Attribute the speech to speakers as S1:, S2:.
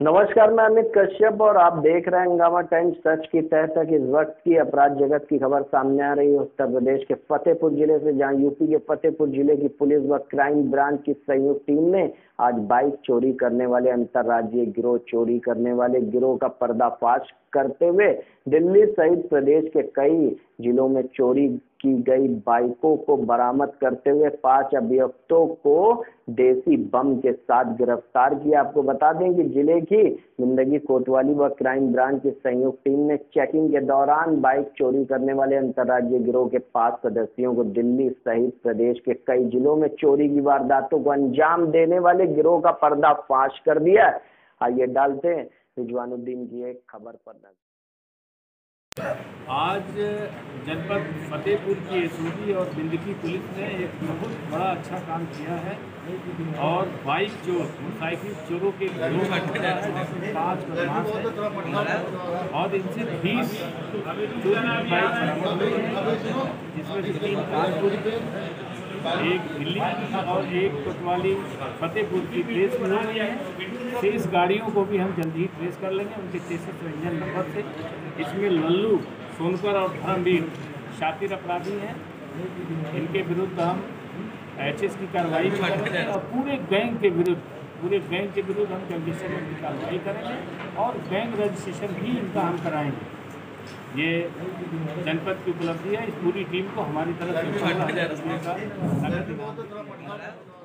S1: नमस्कार, मैं अमित कश्यप और आप देख रहे हैं हंगामा टाइम्स सच की तह तक इस वक्त की अपराध जगत की खबर सामने आ रही है उत्तर प्रदेश के फतेहपुर ज़िले से, जहाँ यूपी के फतेहपुर ज़िले की पुलिस व क्राइम ब्रांच की संयुक्त टीम ने आज बाइक चोरी करने वाले, अंतर्राज्यीय गिरोह चोरी करने वाले गिरोह का पर्दाफाश करते हुए दिल्ली सहित प्रदेश के कई जिलों में चोरी की गई बाइकों को बरामद करते हुए पाँच अभियुक्तों को देसी बम के साथ गिरफ़्तार किया। आपको बता दें कि ज़िले की ज़िंदगी कोतवाली व क्राइम ब्रांच की संयुक्त टीम ने चेकिंग के दौरान बाइक चोरी करने वाले अंतर्राज्यीय गिरोह के पाँच सदस्यों को दिल्ली सहित प्रदेश के कई जिलों में चोरी की वारदातों को अंजाम देने वाले गिरोह का पर्दाफाश कर दिया। आइए डालते हैं रिजवानुद्दीन की एक खबर पर नज़र।
S2: आज जनपद फतेहपुर की एसओजी और बिंदकी पुलिस ने एक बहुत बड़ा अच्छा काम किया है। और बाइक चोर, मोटरसाइकिल चोरों के और इनसे बीस चोरी बाइक जिसमें से तीन कानपुर के एक दिल्ली और एक कोतवाली फतेहपुर की ट्रेस बना हुई है। शेष गाड़ियों को भी हम जल्दी ही ट्रेस कर लेंगे, उनके चेसिस इंजन नंबर से। इसमें लल्लू, सोनकर और धर्मवीर शातिर अपराधी हैं। इनके विरुद्ध हम एचएस की कार्रवाई करेंगे और पूरे गैंग के विरुद्ध, पूरे गैंग के विरुद्ध हम जल्दी से जल्दी कार्रवाई करेंगे और गैंग रजिस्ट्रेशन भी इनका हम कराएँगे। ये जनपद की उपलब्धि है। इस पूरी टीम को हमारी तरफ़ से